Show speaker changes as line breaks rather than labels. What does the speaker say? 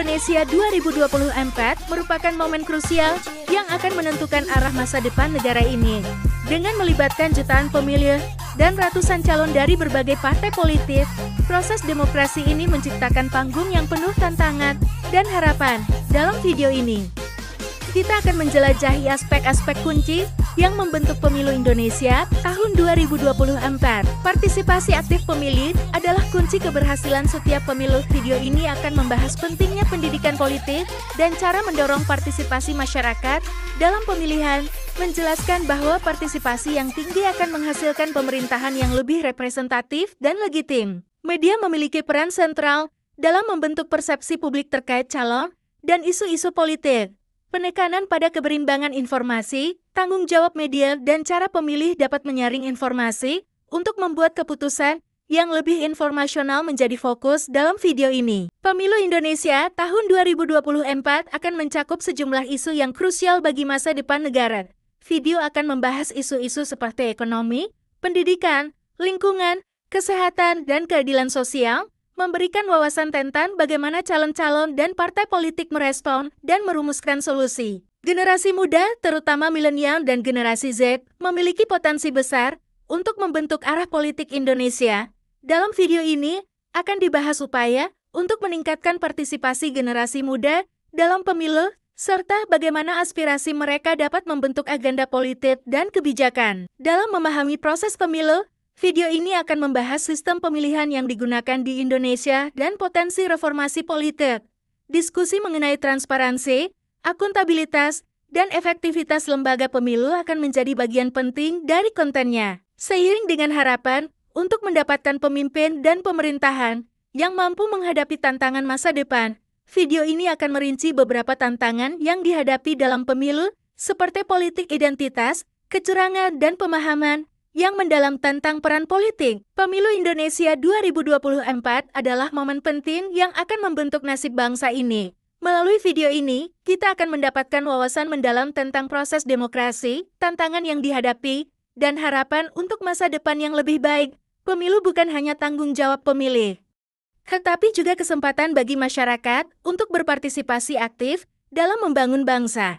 Indonesia 2024 merupakan momen krusial yang akan menentukan arah masa depan negara ini. Dengan melibatkan jutaan pemilih dan ratusan calon dari berbagai partai politik, proses demokrasi ini menciptakan panggung yang penuh tantangan dan harapan dalam video ini. Kita akan menjelajahi aspek-aspek kunci yang membentuk pemilu Indonesia tahun 2024. Partisipasi aktif pemilih adalah kunci keberhasilan setiap pemilu. Video ini akan membahas pentingnya pendidikan politik dan cara mendorong partisipasi masyarakat dalam pemilihan, menjelaskan bahwa partisipasi yang tinggi akan menghasilkan pemerintahan yang lebih representatif dan legitim. Media memiliki peran sentral dalam membentuk persepsi publik terkait calon dan isu-isu politik. Penekanan pada keberimbangan informasi, tanggung jawab media, dan cara pemilih dapat menyaring informasi untuk membuat keputusan yang lebih informasional menjadi fokus dalam video ini. Pemilu Indonesia tahun 2024 akan mencakup sejumlah isu yang krusial bagi masa depan negara. Video akan membahas isu-isu seperti ekonomi, pendidikan, lingkungan, kesehatan, dan keadilan sosial, memberikan wawasan tentang bagaimana calon-calon dan partai politik merespon dan merumuskan solusi. Generasi muda, terutama milenial dan generasi Z, memiliki potensi besar untuk membentuk arah politik Indonesia. Dalam video ini, akan dibahas upaya untuk meningkatkan partisipasi generasi muda dalam pemilu, serta bagaimana aspirasi mereka dapat membentuk agenda politik dan kebijakan. Dalam memahami proses pemilu, Video ini akan membahas sistem pemilihan yang digunakan di Indonesia dan potensi reformasi politik. Diskusi mengenai transparansi, akuntabilitas, dan efektivitas lembaga pemilu akan menjadi bagian penting dari kontennya. Seiring dengan harapan untuk mendapatkan pemimpin dan pemerintahan yang mampu menghadapi tantangan masa depan, video ini akan merinci beberapa tantangan yang dihadapi dalam pemilu, seperti politik identitas, kecurangan, dan pemahaman yang mendalam tentang peran politik. Pemilu Indonesia 2024 adalah momen penting yang akan membentuk nasib bangsa ini. Melalui video ini, kita akan mendapatkan wawasan mendalam tentang proses demokrasi, tantangan yang dihadapi, dan harapan untuk masa depan yang lebih baik. Pemilu bukan hanya tanggung jawab pemilih, tetapi juga kesempatan bagi masyarakat untuk berpartisipasi aktif dalam membangun bangsa.